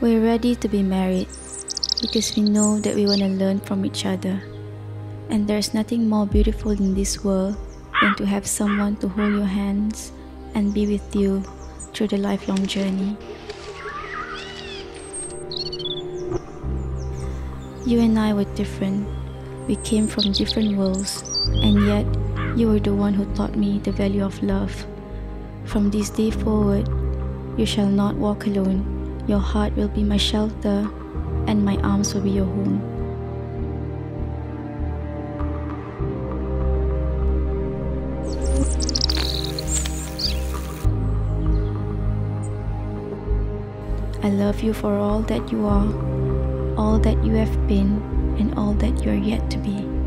We're ready to be married because we know that we want to learn from each other. And there's nothing more beautiful in this world than to have someone to hold your hands and be with you through the lifelong journey. You and I were different. We came from different worlds, and yet you were the one who taught me the value of love. From this day forward, you shall not walk alone. Your heart will be my shelter, and my arms will be your home. I love you for all that you are, all that you have been, and all that you are yet to be.